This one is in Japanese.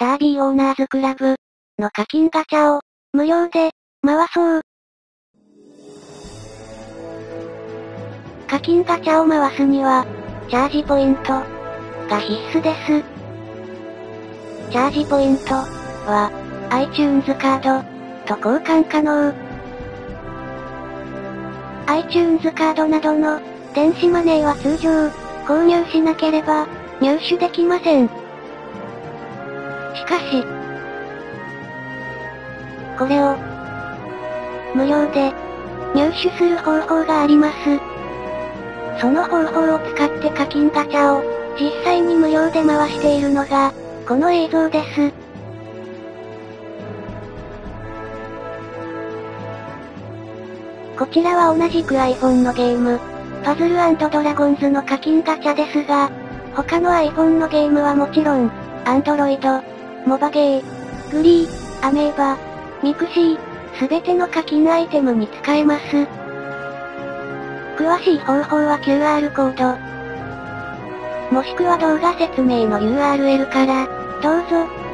ダービーオーナーズクラブの課金ガチャを無料で回そう。課金ガチャを回すには、チャージポイントが必須です。チャージポイントは、iTunes カードと交換可能。iTunes カードなどの電子マネーは通常購入しなければ入手できません。しかし、これを無料で入手する方法があります。その方法を使って課金ガチャを、実際に無料で回しているのが、この映像です。こちらは同じく iPhone のゲーム、パズルドラゴンズの課金ガチャですが、他の iPhone のゲームはもちろん、Android、モバゲー、グリー、アメーバ、ミクシー、すべての課金アイテムに使えます。詳しい方法は QR コード。もしくは動画説明の URL から、どうぞ。